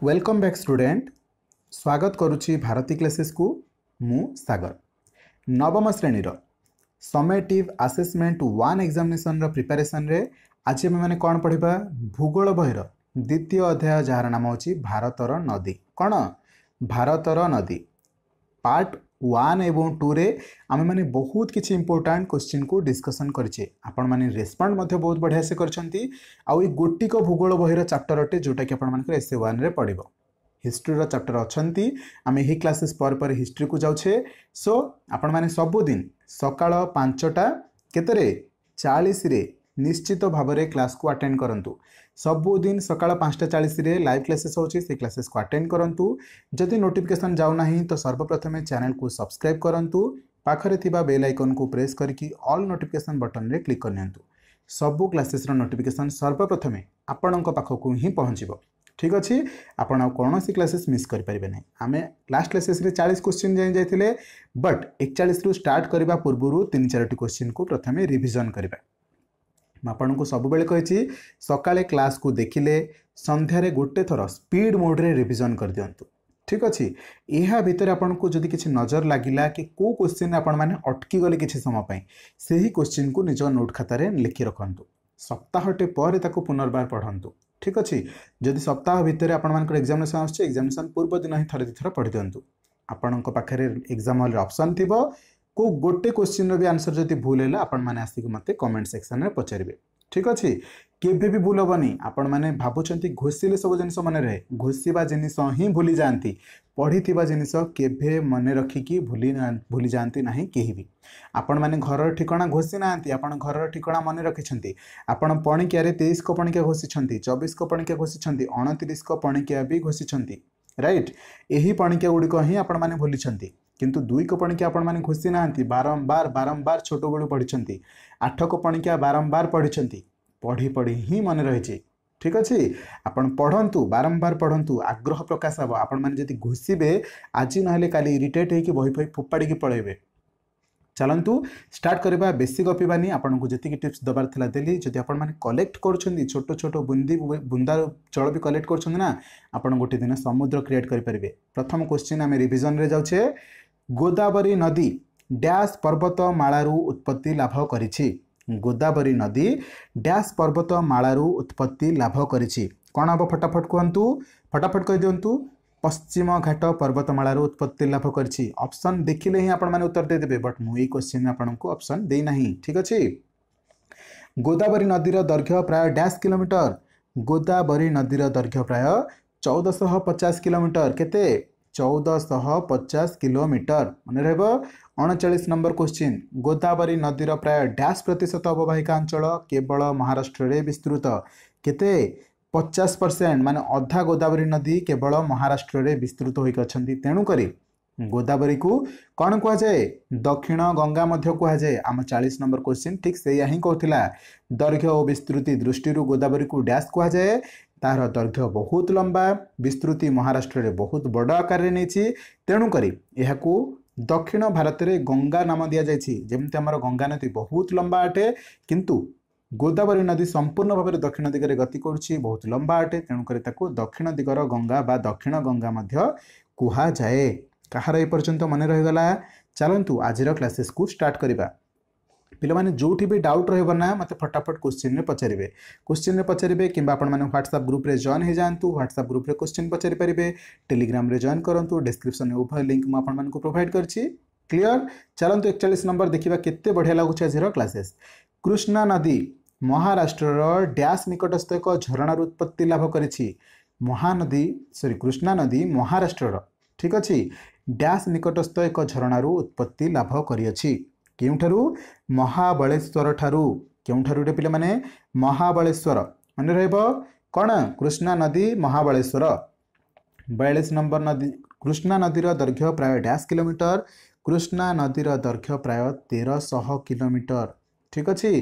Welcome back student ସ୍ୱାଗତ କରୁଛି ଭାରତୀ କ୍ଲାସେସ୍କୁ ମୁଁ ସାଗର ନବମ ଶ୍ରେଣୀର ସମେଟିଭ୍ ଆସେସମେଣ୍ଟ ୱାନ୍ ଏକ୍ଜାମିନେସନ୍ର ପ୍ରିପାରେସନ୍ରେ ଆଜି ଆମେମାନେ କ'ଣ ପଢ଼ିବା ଭୂଗୋଳ ବହିର ଦ୍ୱିତୀୟ ଅଧ୍ୟାୟ ଯାହାର ନାମ ହେଉଛି ଭାରତର ନଦୀ କ'ଣ ଭାରତର ନଦୀ ପାର୍ଟ ୱାନ୍ ଏବଂ ଟୁରେ ଆମେମାନେ ବହୁତ କିଛି ଇମ୍ପୋର୍ଟାଣ୍ଟ କୋଶ୍ଚିନ୍କୁ ଡିସ୍କସନ୍ କରିଛେ। ଆପଣମାନେ ରେସ୍ପଣ୍ଡ ମଧ୍ୟ ବହୁତ ବଢ଼ିଆ ସେ କରିଛନ୍ତି। ଆଉ ଏଇ ଗୋଟିକ ଭୂଗୋଳ ବହିର ଚାପ୍ଟର ଅଟେ ଯେଉଁଟାକି ଆପଣମାନଙ୍କର ଏସ୍ ଏ ୱାନ୍ରେ ପଡ଼ିବ ହିଷ୍ଟ୍ରିର ଚାପ୍ଟର ଅଛନ୍ତି। ଆମେ ଏହି କ୍ଲାସେସ୍ ପରେ ପରେ ହିଷ୍ଟ୍ରିକୁ ଯାଉଛେ। ସୋ ଆପଣମାନେ ସବୁଦିନ ସକାଳ ପାଞ୍ଚଟା କେତେରେ? ଚାଳିଶରେ ନିଶ୍ଚିତ ଭାବରେ କ୍ଲାସ୍କୁ ଆଟେଣ୍ଡ କରନ୍ତୁ। ସବୁଦିନ ସକାଳ ପାଞ୍ଚଟା ଚାଳିଶରେ ଲାଇଭ୍ କ୍ଲାସେସ୍ ହେଉଛି ସେ କ୍ଲାସେସ୍କୁ ଆଟେଣ୍ଡ କରନ୍ତୁ। ଯଦି ନୋଟିଫିକେସନ୍ ଯାଉନାହିଁ ତ ସର୍ବପ୍ରଥମେ ଚ୍ୟାନେଲକୁ ସବସ୍କ୍ରାଇବ୍ କରନ୍ତୁ। ପାଖରେ ଥିବା ବେଲ୍ ଆଇକନ୍କୁ ପ୍ରେସ୍ କରିକି ଅଲ୍ ନୋଟିଫିକେସନ୍ ବଟନ୍ରେ କ୍ଲିକ୍ କରିନିଅନ୍ତୁ ସବୁ କ୍ଲାସେସ୍ର ନୋଟିଫିକେସନ୍ ସର୍ବପ୍ରଥମେ ଆପଣଙ୍କ ପାଖକୁ ହିଁ ପହଞ୍ଚିବ। ଠିକ୍ ଅଛି? ଆପଣ ଆଉ କୌଣସି କ୍ଲାସେସ୍ ମିସ୍ କରିପାରିବେ ନାହିଁ। ଆମେ ଲାଷ୍ଟ କ୍ଲାସେସ୍ରେ ଚାଳିଶ କୋଶ୍ଚିନ୍ ଯାଇ ଯାଇଥିଲେ ବଟ୍ ଏକଚାଳିଶରୁ ଷ୍ଟାର୍ଟ କରିବା ପୂର୍ବରୁ ତିନି ଚାରୋଟି କୋଶ୍ଚିନ୍କୁ ପ୍ରଥମେ ରିଭିଜନ୍ କରିବା। ମୁଁ ଆପଣଙ୍କୁ ସବୁବେଳେ କହିଛି ସକାଳେ କ୍ଲାସ୍କୁ ଦେଖିଲେ ସନ୍ଧ୍ୟାରେ ଗୋଟେ ଥର ସ୍ପିଡ୍ ମୋଡ଼୍ରେ ରିଭିଜନ୍ କରିଦିଅନ୍ତୁ। ଠିକ୍ ଅଛି? ଏହା ଭିତରେ ଆପଣଙ୍କୁ ଯଦି କିଛି ନଜର ଲାଗିଲା କି କେଉଁ କୋଶ୍ଚିନ୍ ଆପଣମାନେ ଅଟକିଗଲେ କିଛି ସମୟ ପାଇଁ ସେହି କୋଶ୍ଚିନ୍କୁ ନିଜ ନୋଟ୍ ଖାତାରେ ଲେଖି ରଖନ୍ତୁ। ସପ୍ତାହଟେ ପରେ ତାକୁ ପୁନର୍ବାର ପଢ଼ନ୍ତୁ। ଠିକ୍ ଅଛି? ଯଦି ସପ୍ତାହ ଭିତରେ ଆପଣମାନଙ୍କର ଏକ୍ଜାମିନେସନ୍ ଆସୁଛି ଏକ୍ଜାମିନେସନ୍ ପୂର୍ବ ଦିନ ହିଁ ଥରେ ଦୁଇଥର ପଢ଼ି ଦିଅନ୍ତୁ ଆପଣଙ୍କ ପାଖରେ ଏକ୍ଜାମ୍ ହଲ୍ରେ ଅପସନ୍ ଥିବ को गोटे क्वेश्चन भी आंसर जदि भूल है आपण मैंने आसिक मत कमेंट सेक्शन में पचारे ठीक अच्छे केवे भी भूल हेनी आपण मैंने भावुंट घोषिले सब जिन मन रहे घोषा जिन ही भूली जाती पढ़ी जिन केवे मन रखिकी भूली भूली जाती ना कहीं भी आपण मैंने घर ठिकणा घोषी ना आपण घर ठिकना मन रखिंट आपण पणिकिया तेईस पणिकिया घोषी चबीस पणिकिया घोषी अणतीस पणिकिया भी घोषी रईट यही पणिकिया गुड़िक ही आपण मैंने भूली କିନ୍ତୁ ଦୁଇକ ପଣିକିଆ ଆପଣମାନେ ଘୋଷି ନାହାନ୍ତି ବାରମ୍ବାର ବାରମ୍ବାର ଛୋଟବେଳୁ ପଢ଼ିଛନ୍ତି ଆଠକ ପଣିକିଆ ବାରମ୍ବାର ପଢ଼ିଛନ୍ତି ପଢ଼ି ପଢ଼ି ହିଁ ମନେ ରହିଛି। ଠିକ୍ ଅଛି? ଆପଣ ପଢ଼ନ୍ତୁ ବାରମ୍ବାର ପଢ଼ନ୍ତୁ ଆଗ୍ରହ ପ୍ରକାଶ ହେବ। ଆପଣମାନେ ଯଦି ଘୋଷିବେ ଆଜି ନହେଲେ କାଲି ଇରିଟେଟ୍ ହେଇକି ବହି ଫହି ଫୋପାଡ଼ିକି ପଳାଇବେ। ଚାଲନ୍ତୁ ଷ୍ଟାର୍ଟ କରିବା ବେଶୀ ଗପିବାନି। ଆପଣଙ୍କୁ ଯେତିକି ଟିପ୍ସ ଦେବାର ଥିଲା ଦେଲି। ଯଦି ଆପଣମାନେ କଲେକ୍ଟ କରୁଛନ୍ତି ଛୋଟ ଛୋଟ ବୁନ୍ଦି ବୁନ୍ଦାର ଜଳ ବି କଲେକ୍ଟ କରୁଛନ୍ତି ନା ଆପଣ ଗୋଟେ ଦିନ ସମୁଦ୍ର କ୍ରିଏଟ୍ କରିପାରିବେ। ପ୍ରଥମ କ୍ୱେଶ୍ଚିନ୍ ଆମେ ରିଭିଜନ୍ରେ ଯାଉଛେ। ଗୋଦାବରୀ ନଦୀ ଡ୍ୟାସ୍ ପର୍ବତମାଳାରୁ ଉତ୍ପତ୍ତି ଲାଭ କରିଛି। ଗୋଦାବରୀ ନଦୀ ଡ୍ୟାସ୍ ପର୍ବତମାଳାରୁ ଉତ୍ପତ୍ତି ଲାଭ କରିଛି। କ'ଣ ହେବ ଫଟାଫଟ କୁହନ୍ତୁ? ଫଟାଫଟ କହିଦିଅନ୍ତୁ। ପଶ୍ଚିମ ଘାଟ ପର୍ବତମାଳାରୁ ଉତ୍ପତ୍ତି ଲାଭ କରିଛି। ଅପସନ୍ ଦେଖିଲେ ହିଁ ଆପଣମାନେ ଉତ୍ତର ଦେଇଦେବେ ବଟ୍ ମୁଁ ଏଇ କ୍ୱେଶ୍ଚିନ୍ ଆପଣଙ୍କୁ ଅପସନ୍ ଦେଇନାହିଁ। ଠିକ୍ ଅଛି? ଗୋଦାବରୀ ନଦୀର ଦୈର୍ଘ୍ୟ ପ୍ରାୟ ଡ୍ୟାସ୍ କିଲୋମିଟର। ଗୋଦାବରୀ ନଦୀର ଦୈର୍ଘ୍ୟ ପ୍ରାୟ ଚଉଦଶହ ପଚାଶ କିଲୋମିଟର। କେତେ? ଚଉଦଶହ ପଚାଶ କିଲୋମିଟର ମନେ ରହିବ? ଅଣଚାଳିଶ ନମ୍ବର କ୍ୱେଶ୍ଚିନ୍ ଗୋଦାବରୀ ନଦୀର ପ୍ରାୟ ଡ୍ୟାସ୍ ପ୍ରତିଶତ ଅବବାହିକା ଅଞ୍ଚଳ କେବଳ ମହାରାଷ୍ଟ୍ରରେ ବିସ୍ତୃତ। କେତେ? ପଚାଶ ପରସେଣ୍ଟ ମାନେ ଅଧା ଗୋଦାବରୀ ନଦୀ କେବଳ ମହାରାଷ୍ଟ୍ରରେ ବିସ୍ତୃତ ହୋଇକି ଅଛନ୍ତି ତେଣୁକରି ଗୋଦାବରୀକୁ କ'ଣ କୁହାଯାଏ? ଦକ୍ଷିଣ ଗଙ୍ଗା ମଧ୍ୟ କୁହାଯାଏ। ଆମ ଚାଳିଶ ନମ୍ବର କ୍ୱେଶ୍ଚିନ୍ ଠିକ୍ ସେଇଆ ହିଁ କହୁଥିଲା। ଦୈର୍ଘ୍ୟ ଓ ବିସ୍ତୃତି ଦୃଷ୍ଟିରୁ ଗୋଦାବରୀକୁ ଡ୍ୟାସ୍ କୁହାଯାଏ। ତାହାର ଦୈର୍ଘ୍ୟ ବହୁତ ଲମ୍ବା ବିସ୍ତୃତି ମହାରାଷ୍ଟ୍ରରେ ବହୁତ ବଡ଼ ଆକାରରେ ନେଇଛି। ତେଣୁକରି ଏହାକୁ ଦକ୍ଷିଣ ଭାରତରେ ଗଙ୍ଗା ନାମ ଦିଆଯାଇଛି। ଯେମିତି ଆମର ଗଙ୍ଗା ନଦୀ ବହୁତ ଲମ୍ବା ଅଟେ କିନ୍ତୁ ଗୋଦାବରୀ ନଦୀ ସମ୍ପୂର୍ଣ୍ଣ ଭାବରେ ଦକ୍ଷିଣ ଦିଗରେ ଗତି କରୁଛି ବହୁତ ଲମ୍ବା ଅଟେ ତେଣୁକରି ତାକୁ ଦକ୍ଷିଣ ଦିଗର ଗଙ୍ଗା ବା ଦକ୍ଷିଣ ଗଙ୍ଗା ମଧ୍ୟ କୁହାଯାଏ। କାହାର ଏପର୍ଯ୍ୟନ୍ତ ମନେ ରହିଗଲା? ଚାଲନ୍ତୁ ଆଜିର କ୍ଲାସେସ୍କୁ ଷ୍ଟାର୍ଟ କରିବା। ପିଲାମାନେ ଯେଉଁଠି ବି ଡାଉଟ୍ ରହିବ ନା ମୋତେ ଫଟାଫଟ କ୍ୱେଶ୍ଚିନ୍ରେ ପଚାରିବେ କ୍ୱେଶ୍ଚିନ୍ରେ ପଚାରିବେ କିମ୍ବା ଆପଣମାନେ ହ୍ୱାଟ୍ସଆପ୍ ଗ୍ରୁପ୍ରେ ଜଏନ୍ ହେଇଯାଆନ୍ତୁ ହ୍ୱାଟ୍ସଆପ୍ ଗ୍ରୁପ୍ରେ କ୍ୱେଶ୍ଚିନ୍ ପଚାରିପାରିବେ ଟେଲିଗ୍ରାମରେ ଜଏନ୍ କରନ୍ତୁ ଡିସ୍କ୍ରିପ୍ସନ୍ରେ ଉଭୟ ଲିଙ୍କ୍ ମୁଁ ଆପଣମାନଙ୍କୁ ପ୍ରୋଭାଇଡ଼ କରିଛି କ୍ଲିଅର ଚାଲନ୍ତୁ ଏକଚାଳିଶ ନମ୍ବର ଦେଖିବା କେତେ ବଢ଼ିଆ ଲାଗୁଛି ଆଜିର କ୍ଲାସେସ୍ କୃଷ୍ଣା ନଦୀ ମହାରାଷ୍ଟ୍ରର ଡ୍ୟାସ୍ ନିକଟସ୍ଥ ଏକ ଝରଣାରୁ ଉତ୍ପତ୍ତି ଲାଭ କରିଛି। ମହାନଦୀ ସରି କୃଷ୍ଣା ନଦୀ ମହାରାଷ୍ଟ୍ରର। ଠିକ୍ ଅଛି? ଡ୍ୟାସ୍ ନିକଟସ୍ଥ ଏକ ଝରଣାରୁ ଉତ୍ପତ୍ତି ଲାଭ କରିଅଛି। କେଉଁଠାରୁ? ମହାବଳେଶ୍ୱର ଠାରୁ କେଉଁଠାରୁ ରେ ପିଲାମାନେ? ମହାବଳେଶ୍ୱର। ମନେ ରହିବ କ'ଣ? କୃଷ୍ଣା ନଦୀ ମହାବଳେଶ୍ୱର। ବୟାଳିଶ ନମ୍ବର ନଦୀ କୃଷ୍ଣା ନଦୀର ଦୈର୍ଘ୍ୟ ପ୍ରାୟ ଡ୍ୟାସ୍ କିଲୋମିଟର। କୃଷ୍ଣା ନଦୀର ଦୈର୍ଘ୍ୟ ପ୍ରାୟ ତେରଶହ କିଲୋମିଟର। ଠିକ୍ ଅଛି?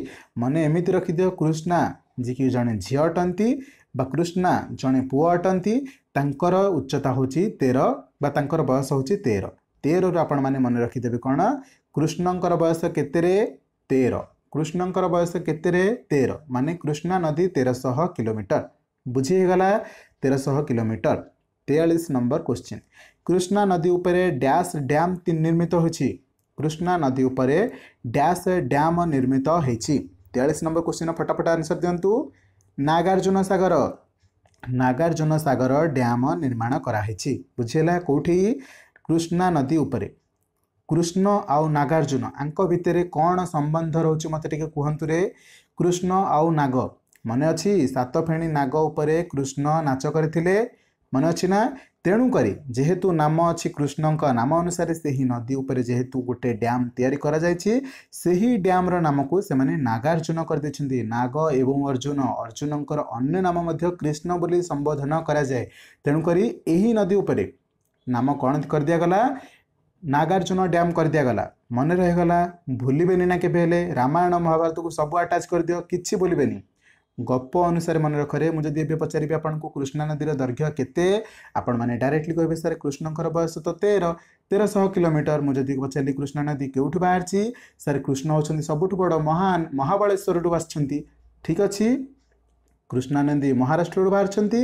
ମନେ ଏମିତି ରଖିଦିଅ କୃଷ୍ଣା। ଯିଏକି ଜଣେ ଝିଅ ଅଟନ୍ତି ବା କୃଷ୍ଣା ଜଣେ ପୁଅ ଅଟନ୍ତି ତାଙ୍କର ଉଚ୍ଚତା ହେଉଛି ତେର ବା ତାଙ୍କର ବୟସ ହେଉଛି ତେର। ତେରରୁ ଆପଣମାନେ ମନେ ରଖିଦେବେ କ'ଣ? କୃଷ୍ଣଙ୍କର ବୟସ କେତେରେ? ତେର। କୃଷ୍ଣଙ୍କର ବୟସ କେତେରେ? ତେର। ମାନେ କୃଷ୍ଣା ନଦୀ ତେରଶହ କିଲୋମିଟର। ବୁଝି ହେଇଗଲା? ତେରଶହ କିଲୋମିଟର। ତେୟାଳିଶ ନମ୍ବର କୋଶ୍ଚିନ୍ କୃଷ୍ଣା ନଦୀ ଉପରେ ଡ୍ୟାସ୍ ଡ୍ୟାମ୍ ନିର୍ମିତ ହୋଇଛି। କୃଷ୍ଣା ନଦୀ ଉପରେ ଡ୍ୟାସ୍ ଡ୍ୟାମ୍ ନିର୍ମିତ ହେଇଛି। ତେୟାଳିଶ ନମ୍ବର କୋଶ୍ଚିନ୍ ଫଟାଫଟ ଆନ୍ସର ଦିଅନ୍ତୁ। ନାଗାର୍ଜୁନ ସାଗର। ନାଗାର୍ଜୁନ ସାଗର ଡ୍ୟାମ୍ ନିର୍ମାଣ କରାହେଇଛି। ବୁଝିହେଲା କେଉଁଠି? କୃଷ୍ଣା ନଦୀ ଉପରେ। କୃଷ୍ଣ ଆଉ ନାଗାର୍ଜୁନ ଆଙ୍କ ଭିତରେ କ'ଣ ସମ୍ବନ୍ଧ ରହୁଛି ମୋତେ ଟିକେ କୁହନ୍ତୁ ରେ କୃଷ୍ଣ ଆଉ ନାଗ ମନେ ଅଛି? ସାତଫେଣୀ ନାଗ ଉପରେ କୃଷ୍ଣ ନାଚ କରିଥିଲେ? ମନେ ଅଛି ନା? ତେଣୁକରି ଯେହେତୁ ନାମ ଅଛି କୃଷ୍ଣଙ୍କ ନାମ ଅନୁସାରେ ସେହି ନଦୀ ଉପରେ ଯେହେତୁ ଗୋଟେ ଡ୍ୟାମ୍ ତିଆରି କରାଯାଇଛି ସେହି ଡ୍ୟାମ୍ର ନାମକୁ ସେମାନେ ନାଗାର୍ଜୁନ କରିଦେଇଛନ୍ତି। ନାଗ ଏବଂ ଅର୍ଜୁନ ଅର୍ଜୁନଙ୍କର ଅନ୍ୟ ନାମ ମଧ୍ୟ କୃଷ୍ଣ ବୋଲି ସମ୍ବୋଧନ କରାଯାଏ। ତେଣୁକରି ଏହି ନଦୀ ଉପରେ ନାମ କ'ଣ କରିଦିଆଗଲା? ନାଗାର୍ଜୁନ ଡ୍ୟାମ୍ କରିଦିଆଗଲା। ମନେ ରହିଗଲା ଭୁଲିବେନି ନା କେବେ ହେଲେ ରାମାୟଣ ମହାଭାରତକୁ ସବୁ ଆଟାଚ୍ କରିଦିଅ କିଛି ଭୁଲିବେନି। ଗପ ଅନୁସାରେ ମନେ ରଖରେ ମୁଁ ଯଦି ଏବେ ପଚାରିବି ଆପଣଙ୍କୁ କୃଷ୍ଣା ନଦୀର ଦୈର୍ଘ୍ୟ କେତେ? ଆପଣମାନେ ଡାଇରେକ୍ଟଲି କହିବେ ସାର୍ କୃଷ୍ଣଙ୍କର ବୟସ ତ ତେର ତେରଶହ କିଲୋମିଟର। ମୁଁ ଯଦି ପଚାରିଲି କୃଷ୍ଣା ନଦୀ କେଉଁଠୁ ବାହାରିଛି? ସାର୍ କୃଷ୍ଣ ହେଉଛନ୍ତି ସବୁଠୁ ବଡ଼ ମହାନ ମହାବଳେଶ୍ୱରରୁ ଆସିଛନ୍ତି। ଠିକ୍ ଅଛି। କୃଷ୍ଣା ନଦୀ ମହାରାଷ୍ଟ୍ରରୁ ବାହାରିଛନ୍ତି।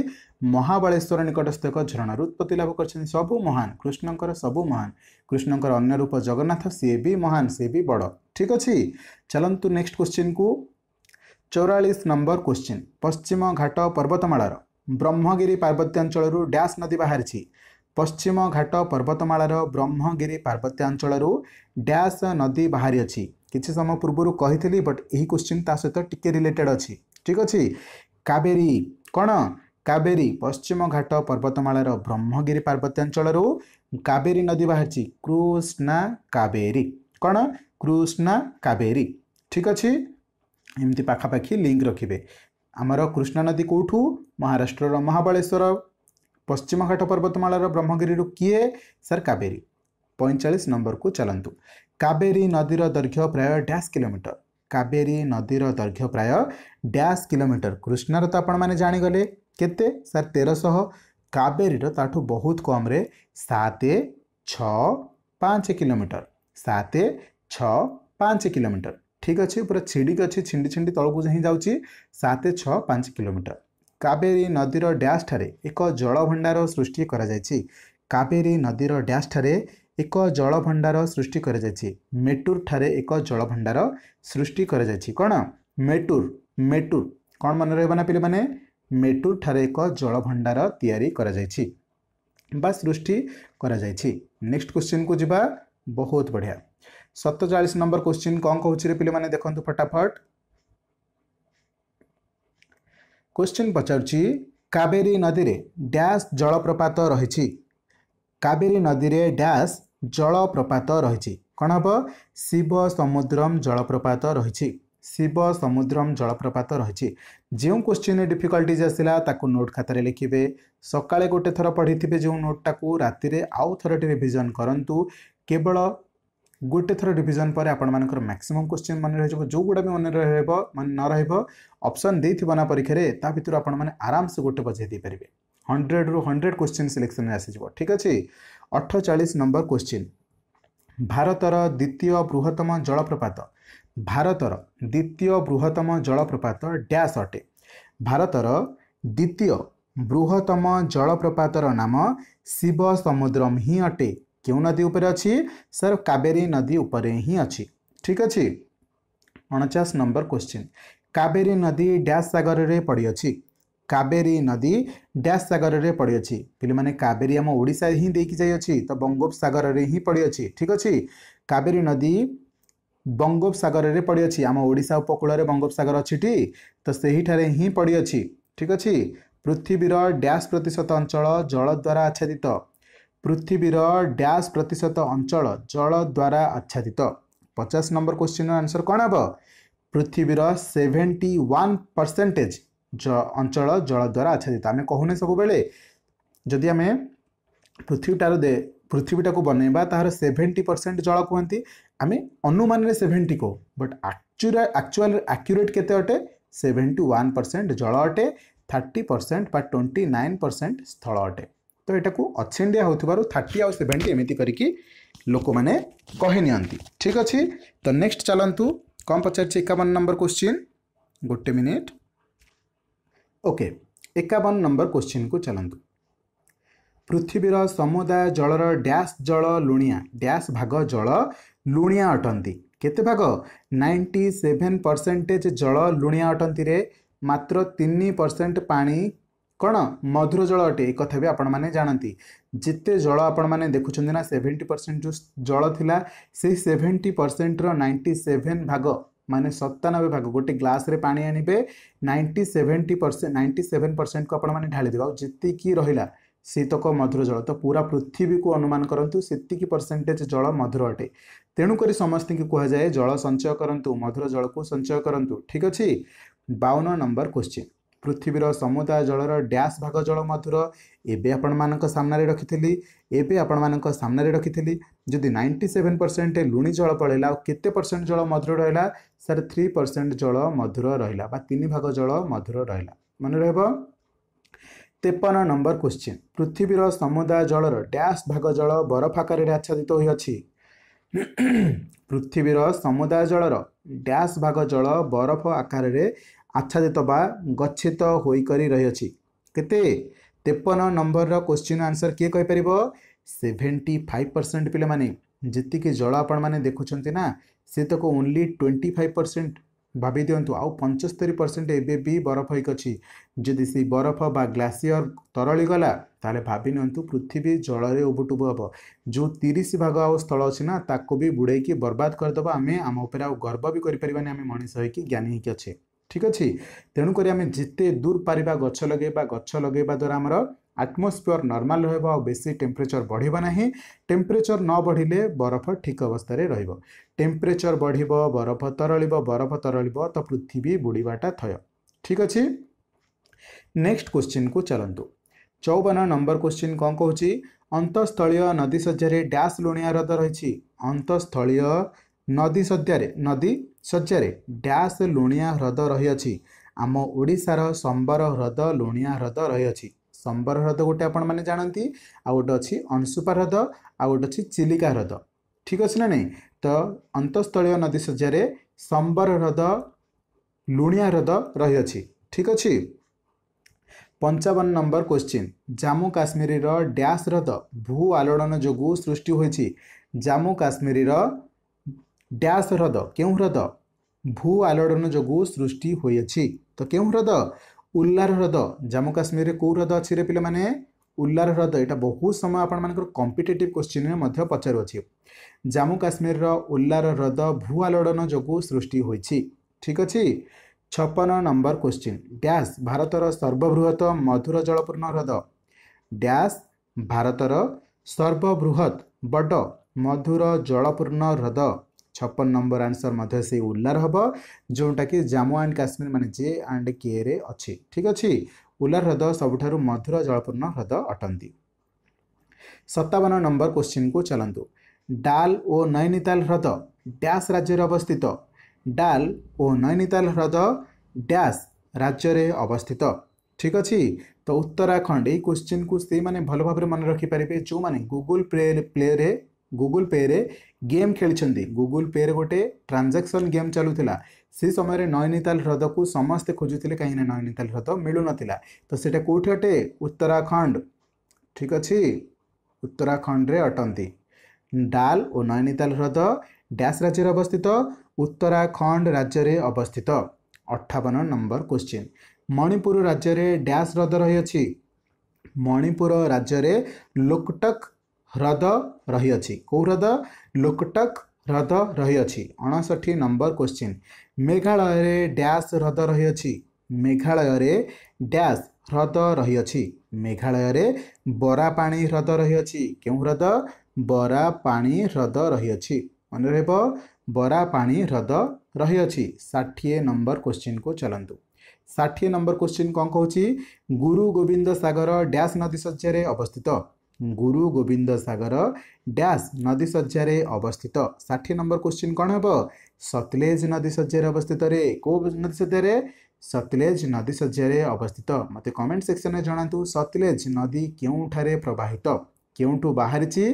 ମହାବଳେଶ୍ୱର ନିକଟସ୍ଥ ଏକ ଝରଣାରୁ ଉତ୍ପତ୍ତି ଲାଭ କରିଛନ୍ତି ସବୁ ମହାନ କୃଷ୍ଣଙ୍କର ସବୁ ମହାନ କୃଷ୍ଣଙ୍କର ଅନ୍ୟ ରୂପ ଜଗନ୍ନାଥ ସିଏ ବି ମହାନ ସିଏ ବି ବଡ଼। ଠିକ୍ ଅଛି? ଚାଲନ୍ତୁ ନେକ୍ସଟ କ୍ୱେଶ୍ଚିନ୍କୁ ଚଉରାଳିଶ ନମ୍ବର କ୍ୱେଶ୍ଚିନ୍ ପଶ୍ଚିମ ଘାଟ ପର୍ବତମାଳାର ବ୍ରହ୍ମଗିରି ପାର୍ବତ୍ୟାଞ୍ଚଳରୁ ଡ୍ୟାସ୍ ନଦୀ ବାହାରିଛି। ପଶ୍ଚିମ ଘାଟ ପର୍ବତମାଳାର ବ୍ରହ୍ମଗିରି ପାର୍ବତ୍ୟାଞ୍ଚଳରୁ ଡ୍ୟାସ୍ ନଦୀ ବାହାରିଅଛି। କିଛି ସମୟ ପୂର୍ବରୁ କହିଥିଲି ବଟ୍ ଏହି କ୍ୱେଶ୍ଚିନ୍ ତା ସହିତ ଟିକେ ରିଲେଟେଡ୍ ଅଛି। ଠିକ୍ ଅଛି? କାବେରୀ କ'ଣ? କାବେରୀ ପଶ୍ଚିମ ଘାଟ ପର୍ବତମାଳାର ବ୍ରହ୍ମଗିରି ପାର୍ବତ୍ୟାଞ୍ଚଳରୁ କାବେରୀ ନଦୀ ବାହାରିଛି। କୃଷ୍ଣା କାବେରୀ। କ'ଣ? କୃଷ୍ଣା କାବେରୀ। ଠିକ୍ ଅଛି? ଏମିତି ପାଖାପାଖି ଲିଙ୍କ ରଖିବେ। ଆମର କୃଷ୍ଣା ନଦୀ କେଉଁଠୁ? ମହାରାଷ୍ଟ୍ରର ମହାବଳେଶ୍ୱର। ପଶ୍ଚିମଘାଟ ପର୍ବତମାଳାର ବ୍ରହ୍ମଗିରିରୁ କିଏ? ସାର୍ କାବେରୀ। ପଇଁଚାଳିଶ ନମ୍ବରକୁ ଚାଲନ୍ତୁ। କାବେରୀ ନଦୀର ଦୈର୍ଘ୍ୟ ପ୍ରାୟ ଡ୍ୟାସ୍ କିଲୋମିଟର। କାବେରୀ ନଦୀର ଦୈର୍ଘ୍ୟ ପ୍ରାୟ ଡ୍ୟାସ୍ କିଲୋମିଟର କୃଷ୍ଣାର ତ ଆପଣମାନେ ଜାଣିଗଲେ କେତେ? ସାର୍ ତେରଶହ। କାବେରୀର ତାଠୁ ବହୁତ କମ୍ରେ ସାତ ଛଅ ପାଞ୍ଚ କିଲୋମିଟର ସାତ ଛଅ ପାଞ୍ଚ କିଲୋମିଟର ଠିକ୍ ଅଛି ପୁରା ଛିଡ଼ିକି ଅଛି ଛିଣ୍ଡି ଛିଣ୍ଡି ତଳକୁ ହିଁ ଯାଉଛି। ସାତ ଛଅ ପାଞ୍ଚ କିଲୋମିଟର କାବେରୀ ନଦୀର ଡ୍ୟାସ୍ ଠାରେ ଏକ ଜଳଭଣ୍ଡାର ସୃଷ୍ଟି କରାଯାଇଛି। କାବେରୀ ନଦୀର ଡ୍ୟାସ୍ ଠାରେ ଏକ ଜଳଭଣ୍ଡାର ସୃଷ୍ଟି କରାଯାଇଛି। ମେଟୁର ଠାରେ ଏକ ଜଳଭଣ୍ଡାର ସୃଷ୍ଟି କରାଯାଇଛି। କ'ଣ? ମେଟୁର ମେଟୁର କ'ଣ ମନେ ରହିବ ନା ପିଲାମାନେ? ମେଟୁର ଠାରେ ଏକ ଜଳଭଣ୍ଡାର ତିଆରି କରାଯାଇଛି ବା ସୃଷ୍ଟି କରାଯାଇଛି। ନେକ୍ସଟ କ୍ୱେଶ୍ଚିନ୍କୁ ଯିବା ବହୁତ ବଢ଼ିଆ। ସତଚାଳିଶ ନମ୍ବର କ୍ୱେଶ୍ଚିନ୍ କ'ଣ କହୁଛି ରେ ପିଲାମାନେ? ଦେଖନ୍ତୁ ଫଟାଫଟ। କ୍ୱେଶ୍ଚିନ୍ ପଚାରୁଛି କାବେରୀ ନଦୀରେ ଡ୍ୟାସ୍ ଜଳପ୍ରପାତ ରହିଛି। କାବେରୀ ନଦୀରେ ଡ୍ୟାସ୍ ଜଳପ୍ରପାତ ରହିଛି। କ'ଣ ହେବ? ଶିବ ସମୁଦ୍ରମ ଜଳପ୍ରପାତ ରହିଛି। ଶିବ ସମୁଦ୍ରମ ଜଳପ୍ରପାତ ରହିଛି। ଯେଉଁ କ୍ୱେଶ୍ଚିନ୍ରେ ଡିଫିକଲ୍ଟିଜ୍ ଆସିଲା ତାକୁ ନୋଟ୍ ଖାତାରେ ଲେଖିବେ। ସକାଳେ ଗୋଟେ ଥର ପଢ଼ିଥିବେ ଯେଉଁ ନୋଟ୍ଟାକୁ ରାତିରେ ଆଉ ଥରଟି ରିଭିଜନ୍ କରନ୍ତୁ। କେବଳ ଗୋଟେ ଥର ରିଭିଜନ୍ ପରେ ଆପଣମାନଙ୍କର ମ୍ୟାକ୍ସିମମ୍ କ୍ୱେଶ୍ଚିନ୍ ମନେ ରହିଯିବ। ଯେଉଁଗୁଡ଼ା ବି ମନେ ରହିବ ମାନେ ନ ରହିବ ଅପସନ୍ ଦେଇଥିବ ନା ପରୀକ୍ଷାରେ ତା ଭିତରୁ ଆପଣମାନେ ଆରାମସେ ଗୋଟେ ବଜାଇ ଦେଇପାରିବେ। ହଣ୍ଡ୍ରେଡ଼ରୁ ହଣ୍ଡ୍ରେଡ଼ କ୍ୱେଶ୍ଚିନ୍ ସିଲେକ୍ସନ୍ରେ ଆସିଯିବ। ଠିକ୍ ଅଛି? ଅଠଚାଳିଶ ନମ୍ବର କ୍ୱେଶ୍ଚିନ୍ ଭାରତର ଦ୍ୱିତୀୟ ବୃହତ୍ତମ ଜଳପ୍ରପାତ। ଭାରତର ଦ୍ୱିତୀୟ ବୃହତ୍ତମ ଜଳପ୍ରପାତ ଡ୍ୟାସ୍ ଅଟେ। ଭାରତର ଦ୍ୱିତୀୟ ବୃହତ୍ତମ ଜଳପ୍ରପାତର ନାମ ଶିବ ସମୁଦ୍ରମ ହିଁ ଅଟେ। କେଉଁ ନଦୀ ଉପରେ ଅଛି? ସାର୍ କାବେରୀ ନଦୀ ଉପରେ ହିଁ ଅଛି। ଠିକ୍ ଅଛି? ଅଣଚାଶ ନମ୍ବର କ୍ୱେଶ୍ଚିନ୍ କାବେରୀ ନଦୀ ଡ୍ୟାସ୍ ସାଗରରେ ପଡ଼ିଅଛି। କାବେରୀ ନଦୀ ଡ୍ୟାସ୍ ସାଗରରେ ପଡ଼ିଅଛି। ପିଲାମାନେ କାବେରୀ ଆମ ଓଡ଼ିଶା ହିଁ ଦେଇକି ଯାଇଅଛି ତ ବଙ୍ଗୋପସାଗରରେ ହିଁ ପଡ଼ିଅଛି। ଠିକ୍ ଅଛି? କାବେରୀ ନଦୀ ବଙ୍ଗୋପସାଗରରେ ପଡ଼ିଅଛି। ଆମ ଓଡ଼ିଶା ଉପକୂଳରେ ବଙ୍ଗୋପସାଗର ଅଛିଟି ତ ସେହିଠାରେ ହିଁ ପଡ଼ିଅଛି। ଠିକ୍ ଅଛି? ପୃଥିବୀର ଡ୍ୟାସ୍ ପ୍ରତିଶତ ଅଞ୍ଚଳ ଜଳ ଦ୍ୱାରା ଆଚ୍ଛାଦିତ। ପୃଥିବୀର ଡ୍ୟାସ୍ ପ୍ରତିଶତ ଅଞ୍ଚଳ ଜଳ ଦ୍ୱାରା ଆଚ୍ଛାଦିତ। ପଚାଶ ନମ୍ବର କ୍ୱେଶ୍ଚିନ୍ର ଆନ୍ସର କ'ଣ ହେବ? ପୃଥିବୀର ସେଭେଣ୍ଟି ୱାନ୍ ପରସେଣ୍ଟେଜ୍ ଅଞ୍ଚଳ ଜଳ ଦ୍ୱାରା ଆଚ୍ଛାଦିତ ଆମେ କହୁନେ ସବୁବେଳେ ଯଦି ଆମେ ପୃଥିବୀଟାରୁ ଦେ ପୃଥିବୀଟାକୁ ବନେଇବା ତାହାର ସେଭେଣ୍ଟି ପରସେଣ୍ଟ ଜଳ କୁହନ୍ତି। ଆମେ ଅନୁମାନରେ ସେଭେଣ୍ଟି କହୁ। ବଟ୍ ଆକ୍ଚୁରା ଆକ୍ଚୁଆଲ ଆକ୍ୟୁରେଟ୍ କେତେ ଅଟେ? ସେଭେଣ୍ଟି ୱାନ୍ ପରସେଣ୍ଟ ଜଳ ଅଟେ ଥାର୍ଟି ପରସେଣ୍ଟ ବା ଟ୍ୱେଣ୍ଟି ନାଇନ୍ ପରସେଣ୍ଟ ସ୍ଥଳ ଅଟେ। ତ ଏଟାକୁ ଅଛିଣ୍ଡିଆ ହେଉଥିବାରୁ ଥାର୍ଟି ଆଉ ସେଭେଣ୍ଟି ଏମିତି କରିକି ଲୋକମାନେ କହି ନିଅନ୍ତି। ଠିକ୍ ଅଛି? ତ ନେକ୍ସଟ ଚାଲନ୍ତୁ। କ'ଣ ପଚାରିଛି? ଏକାବନ ନମ୍ବର କ୍ୱେଶ୍ଚିନ୍ ଗୋଟେ ମିନିଟ୍ ଓକେ ଏକାବନ ନମ୍ବର କ୍ୱେଶ୍ଚିନ୍କୁ ଚାଲନ୍ତୁ। ପୃଥିବୀର ସମୁଦାୟ ଜଳର ଡ୍ୟାସ୍ ଜଳ ଲୁଣିଆ ଡ୍ୟାସ୍ ଭାଗ ଜଳ ଲୁଣିଆ ଅଟନ୍ତି। କେତେ ଭାଗ? ନାଇଣ୍ଟି ସେଭେନ୍ ପରସେଣ୍ଟେଜ୍ ଜଳ ଲୁଣିଆ ଅଟନ୍ତିରେ ମାତ୍ର ତିନି ପରସେଣ୍ଟ ପାଣି କ'ଣ? ମଧୁର ଜଳ ଅଟେ ଏ କଥା ବି ଆପଣମାନେ ଜାଣନ୍ତି। ଯେତେ ଜଳ ଆପଣମାନେ ଦେଖୁଛନ୍ତି ନା ସେଭେଣ୍ଟି ପରସେଣ୍ଟ ଯେଉଁ ଜଳ ଥିଲା ସେଇ ସେଭେଣ୍ଟି ପରସେଣ୍ଟର ନାଇଣ୍ଟି ସେଭେନ୍ ଭାଗ ମାନେ ସତାନବେ ଭାଗ ଗୋଟେ ଗ୍ଲାସରେ ପାଣି ଆଣିବେ ninety seventy percent ninety seven ପରସେଣ୍ଟକୁ ଆପଣମାନେ ଢାଳିଦେବେ। ଆଉ ଯେତିକି ରହିଲା ସେତକ ମଧୁର ଜଳ ତ ପୁରା ପୃଥିବୀକୁ ଅନୁମାନ କରନ୍ତୁ ସେତିକି ପରସେଣ୍ଟେଜ ଜଳ ମଧୁର ଅଟେ। ତେଣୁକରି ସମସ୍ତଙ୍କୁ କୁହାଯାଏ ଜଳ ସଞ୍ଚୟ କରନ୍ତୁ ମଧୁର ଜଳକୁ ସଞ୍ଚୟ କରନ୍ତୁ। ଠିକ୍ ଅଛି? ବାଉନ ନମ୍ବର କ୍ୱେଶ୍ଚିନ୍ ପୃଥିବୀର ସମୁଦାୟ ଜଳର ଡ୍ୟାସ୍ ଭାଗ ଜଳ ମଧୁର ଏବେ ଆପଣମାନଙ୍କ ସାମ୍ନାରେ ରଖିଥିଲି। ଏବେ ଆପଣମାନଙ୍କ ସାମ୍ନାରେ ରଖିଥିଲି। ଯଦି ନାଇଣ୍ଟି ସେଭେନ୍ ପରସେଣ୍ଟ ଲୁଣି ଜଳ ପଳେଇଲା ଆଉ କେତେ ପରସେଣ୍ଟ ଜଳ ମଧୁର ରହିଲା? ସାର୍ ଥ୍ରୀ ପରସେଣ୍ଟ ଜଳ ମଧୁର ରହିଲା ବା ତିନି ଭାଗ ଜଳ ମଧୁର ରହିଲା। ମନେ ରହିବ? ତେପନ ନମ୍ବର କ୍ୱେଶ୍ଚିନ୍ ପୃଥିବୀର ସମୁଦାୟ ଜଳର ଡ୍ୟାସ୍ ଭାଗ ଜଳ ବରଫ ଆକାରରେ ଆଚ୍ଛାଦିତ ହୋଇଅଛି। ପୃଥିବୀର ସମୁଦାୟ ଜଳର ଡ୍ୟାସ୍ ଭାଗ ଜଳ ବରଫ ଆକାରରେ ଆଚ୍ଛାଦିତ ବା ଗଚ୍ଛିତ ହୋଇକରି ରହିଅଛି। କେତେ? ତେପନ ନମ୍ବରର କ୍ୱେଶ୍ଚିନ୍ ଆନ୍ସର୍ କିଏ କହିପାରିବ? ସେଭେଣ୍ଟି ଫାଇଭ୍ ପରସେଣ୍ଟ ପିଲାମାନେ। ଯେତିକି ଜଳ ଆପଣମାନେ ଦେଖୁଛନ୍ତି ନା ସେ ତକ ଓନ୍ଲି ଟ୍ୱେଣ୍ଟି ଫାଇଭ୍ ପରସେଣ୍ଟ ଭାବି ଦିଅନ୍ତୁ। ଆଉ ପଞ୍ଚସ୍ତରୀ ପରସେଣ୍ଟ ଏବେ ବି ବରଫ ହୋଇକି ଅଛି ଯଦି ସେଇ ବରଫ ବା ଗ୍ଲାସିୟର ତରଳି ଗଲା ତାହେଲେ ଭାବି ନିଅନ୍ତୁ ପୃଥିବୀ ଜଳରେ ଉବୁଟୁବୁ ହେବ। ଯେଉଁ ତିରିଶ ଭାଗ ଆଉ ସ୍ଥଳ ଅଛି ନା ତାକୁ ବି ବୁଡ଼େଇକି ବର୍ବାଦ କରିଦେବ। ଆମେ ଆମ ଉପରେ ଆଉ ଗର୍ବ ବି କରିପାରିବାନି ଆମେ ମଣିଷ ହେଇକି ଜ୍ଞାନୀ ହେଇକି ଅଛେ। ଠିକ୍ ଅଛି ତେଣୁକରି ଆମେ ଯେତେ ଦୂର ପାରିବା ଗଛ ଲଗାଇବା ଗଛ ଲଗାଇବା ଦ୍ୱାରା ଆମର ଆଟମୋସ୍ଫିୟର ନର୍ମାଲ ରହିବ ଆଉ ବେଶୀ ଟେମ୍ପରେଚର ବଢ଼ିବ ନାହିଁ। ଟେମ୍ପରେଚର ନ ବଢ଼ିଲେ ବରଫ ଠିକ୍ ଅବସ୍ଥାରେ ରହିବ। ଟେମ୍ପରେଚର ବଢ଼ିବ ବରଫ ତରଳିବ ବରଫ ତରଳିବ ତ ପୃଥିବୀ ବୁଡ଼ିବାଟା ଥୟ। ଠିକ୍ ଅଛି? ନେକ୍ସଟ କ୍ୱେଶ୍ଚିନ୍କୁ ଚାଲନ୍ତୁ। ଚଉବନ ନମ୍ବର କ୍ୱେଶ୍ଚିନ୍ କ'ଣ କହୁଛି? ଅନ୍ତଃସ୍ଥଳୀୟ ନଦୀ ଶଯ୍ୟାରେ ଡ୍ୟାସ୍ ଲୁଣିଆ ହ୍ରଦ ରହିଛି। ଅନ୍ତଃସ୍ଥଳୀୟ ନଦୀ ଶଯ୍ୟାରେ ନଦୀ ଶଯ୍ୟାରେ ଡ୍ୟାସ୍ ଲୁଣିଆ ହ୍ରଦ ରହିଅଛି। ଆମ ଓଡ଼ିଶାର ସମ୍ବର ହ୍ରଦ ଲୁଣିଆ ହ୍ରଦ ରହିଅଛି। ସମ୍ବର ହ୍ରଦ ଗୋଟେ ଆପଣମାନେ ଜାଣନ୍ତି ଆଉ ଗୋଟେ ଅଛି ଅଂଶୁପା ହ୍ରଦ ଆଉ ଗୋଟେ ଅଛି ଚିଲିକା ହ୍ରଦ। ଠିକ୍ ଅଛି ନା ନାହିଁ ତ ଅନ୍ତଃସ୍ଥଳୀୟ ନଦୀ ଶଯ୍ୟାରେ ସମ୍ବର ହ୍ରଦ ଲୁଣିଆ ହ୍ରଦ ରହିଅଛି। ଠିକ୍ ଅଛି? ପଞ୍ଚାବନ ନମ୍ବର କ୍ୱେଶ୍ଚିନ୍ ଜାମ୍ମୁ କାଶ୍ମୀରର ଡ୍ୟାସ୍ ହ୍ରଦ ଭୂ ଆଲୋଡ଼ନ ଯୋଗୁଁ ସୃଷ୍ଟି ହୋଇଛି। ଜାମ୍ମୁ କାଶ୍ମୀରର ড্যাশ হ্রদ কেউ হ্রদ ভূ আলোড়ন যোগুঁ সৃষ্টি হয়েছি তো কেউ হ্রদ উল্লার হ্রদ জম্মু কাশ্মীর কেউ হ্রদ অছি রে পিলামানে উল্লার হ্রদ এটা বহু সময় আপনার কম্পিটেটিভ কোশ্চিন্রে মধ্যে পচারুছি জম্মু কাশ্মীর উল্লার হ্রদ ভূ আলোড়ন যোগুঁ সৃষ্টি হয়েছি ঠিক আছে ছপন নম্বর কোশ্চিন ড্যাশ ভারতর সর্ববৃহৎ মধুর জলপূর্ণ হ্রদ ড্যাশ ভারতর সর্ববৃহৎ বড় মধুর জলপূর্ণ হ্রদ ଛପନ ନମ୍ବର ଆନ୍ସର୍ ମଧ୍ୟ ସେଇ ଉଲ୍ଲାର ହେବ ଯେଉଁଟାକି ଜାମ୍ମୁ ଆଣ୍ଡ କାଶ୍ମୀର ମାନେ ଜେ ଆଣ୍ଡ କେରେ ଅଛି ଠିକ୍ ଅଛି ଉଲ୍ଲାର ହ୍ରଦ ସବୁଠାରୁ ମଧୁର ଜଳପୂର୍ଣ୍ଣ ହ୍ରଦ ଅଟନ୍ତି ସତାବନ ନମ୍ବର କ୍ୱେଶ୍ଚିନ୍କୁ ଚାଲନ୍ତୁ ଡାଲ ଓ ନୈନିତାଲ ହ୍ରଦ ଡ୍ୟାସ୍ ରାଜ୍ୟରେ ଅବସ୍ଥିତ ଡାଲ ଓ ନୈନିତାଲ ହ୍ରଦ ଡ୍ୟାସ୍ ରାଜ୍ୟରେ ଅବସ୍ଥିତ ଠିକ୍ ଅଛି ତ ଉତ୍ତରାଖଣ୍ଡ ଏଇ କ୍ୱେଶ୍ଚିନ୍କୁ ସେଇମାନେ ଭଲ ଭାବରେ ମନେ ରଖିପାରିବେ ଯେଉଁମାନେ ଗୁଗୁଲ୍ ପ୍ଲେ ପ୍ଲେରେ ଗୁଗୁଲ୍ ପେରେ ଗେମ୍ ଖେଳିଛନ୍ତି। ଗୁଗୁଲ୍ ପେରେ ଗୋଟେ ଟ୍ରାଞ୍ଜାକ୍ସନ୍ ଗେମ୍ ଚାଲୁଥିଲା। ସେ ସମୟରେ ନୈନିତାଲ ହ୍ରଦକୁ ସମସ୍ତେ ଖୋଜୁଥିଲେ କାହିଁକିନା ନୈନିତାଲ ହ୍ରଦ ମିଳୁନଥିଲା। ତ ସେଇଟା କେଉଁଠି ଅଟେ? ଉତ୍ତରାଖଣ୍ଡ। ଠିକ୍ ଅଛି? ଉତ୍ତରାଖଣ୍ଡରେ ଅଟନ୍ତି। ଡାଲ ଓ ନୈନିତାଲ ହ୍ରଦ ଡ୍ୟାସ୍ ରାଜ୍ୟରେ ଅବସ୍ଥିତ। ଉତ୍ତରାଖଣ୍ଡ ରାଜ୍ୟରେ ଅବସ୍ଥିତ। ଅଠାବନ ନମ୍ବର କ୍ୱେଶ୍ଚିନ୍ ମଣିପୁର ରାଜ୍ୟରେ ଡ୍ୟାସ୍ ହ୍ରଦ ରହିଅଛି। ମଣିପୁର ରାଜ୍ୟରେ ଲୋକଟକ୍ ହ୍ରଦ ରହିଅଛି। କେଉଁ ହ୍ରଦ? ଲୋକଟକ୍ ହ୍ରଦ ରହିଅଛି। ଅଣଷଠି ନମ୍ବର କ୍ୱେଶ୍ଚିନ୍ ମେଘାଳୟରେ ଡ୍ୟାସ୍ ହ୍ରଦ ରହିଅଛି। ମେଘାଳୟରେ ଡ୍ୟାସ୍ ହ୍ରଦ ରହିଅଛି। ମେଘାଳୟରେ ବରାପାଣି ହ୍ରଦ ରହିଅଛି। କେଉଁ ହ୍ରଦ? ବରାପାଣି ହ୍ରଦ ରହିଅଛି। ମନେ ରହିବ ବରାପାଣି ହ୍ରଦ ରହିଅଛି। ଷାଠିଏ ନମ୍ବର କ୍ୱେଶ୍ଚିନ୍କୁ ଚାଲନ୍ତୁ। ଷାଠିଏ ନମ୍ବର କ୍ୱେଶ୍ଚିନ୍ କ'ଣ କହୁଛି? ଗୁରୁ ଗୋବିନ୍ଦ ସାଗର ଡ୍ୟାସ୍ ନଦୀ ଶଯ୍ୟାରେ ଅବସ୍ଥିତ। ଗୁରୁ ଗୋବିନ୍ଦ ସାଗର ଡ୍ୟାସ୍ ନଦୀ ଶଯ୍ୟାରେ ଅବସ୍ଥିତ। ଷାଠିଏ ନମ୍ବର କ୍ୱେଶ୍ଚିନ୍ କ'ଣ ହେବ? ସତଲେଜ ନଦୀ ଶଯ୍ୟାରେ ଅବସ୍ଥିତରେ କେଉଁ ନଦୀ ଶଯ୍ୟାରେ? ସତଲେଜ ନଦୀ ଶଯ୍ୟାରେ ଅବସ୍ଥିତ। ମୋତେ କମେଣ୍ଟ ସେକ୍ସନରେ ଜଣାନ୍ତୁ ସତଲେଜ ନଦୀ କେଉଁଠାରେ ପ୍ରବାହିତ? କେଉଁଠୁ ବାହାରିଛି?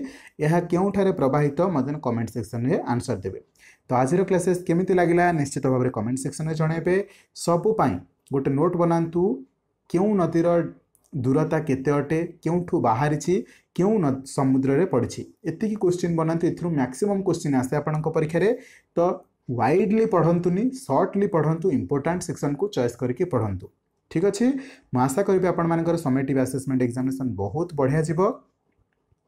ଏହା କେଉଁଠାରେ ପ୍ରବାହିତ? ମଧ୍ୟ କମେଣ୍ଟ ସେକ୍ସନରେ ଆନ୍ସର୍ ଦେବେ। ତ ଆଜିର କ୍ଲାସେସ୍ କେମିତି ଲାଗିଲା? ନିଶ୍ଚିତ ଭାବରେ କମେଣ୍ଟ ସେକ୍ସନରେ ଜଣାଇବେ। ସବୁ ପାଇଁ ଗୋଟେ ନୋଟ୍ ବନାନ୍ତୁ କେଉଁ ନଦୀର ଦୂରତା କେତେ ଅଟେ କେଉଁଠୁ ବାହାରିଛି କେଉଁ ନ- ସମୁଦ୍ରରେ ପଡ଼ିଛି। ଏତିକି କୋଶ୍ଚିନ୍ ବନାନ୍ତୁ ଏଥିରୁ ମ୍ୟାକ୍ସିମମ୍ କୋଶ୍ଚିନ୍ ଆସେ ଆପଣଙ୍କ ପରୀକ୍ଷାରେ। ତ ୱାଇଡଲି ପଢ଼ନ୍ତୁନି ସର୍ଟଲି ପଢ଼ନ୍ତୁ ଇମ୍ପୋର୍ଟାଣ୍ଟ ସେକ୍ସନକୁ ଚଏସ୍ କରିକି ପଢ଼ନ୍ତୁ। ଠିକ୍ ଅଛି? ମୁଁ ଆଶା କରିବି ଆପଣମାନଙ୍କର ସମେଟିଭ୍ ଆସେସମେଣ୍ଟ ଏକ୍ଜାମିନେସନ୍ ବହୁତ ବଢ଼ିଆ ଯିବ।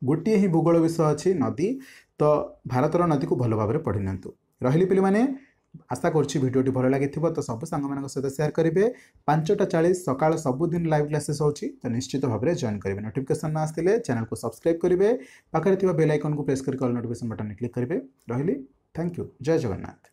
ଗୋଟିଏ ହିଁ ଭୂଗୋଳ ବିଷୟ ଅଛି ନଦୀ। ତ ଭାରତର ନଦୀକୁ ଭଲ ଭାବରେ ପଢ଼ି ନିଅନ୍ତୁ। ରହିଲି ପିଲାମାନେ আশা করছি ভিডিওটি ভাল লাগিথিব তো সবু সাংমানক সহ সেয়ার করবে পাঁচটা চাশ সকাল সবুদিন লাইভ ক্লাসেস হচ্ছে তো নিশ্চিত ভাবে জয়েন করবে নোটিফিকেসন না আসলে চ্যানেলকে সবসক্রাইব করবে পাখে থাকা বেল আইকন কু প্রেস করি অল নোটিফিকেসন বটন ক্লিক করবে রহলি থ্যাংক ইউ জয় জগন্নাথ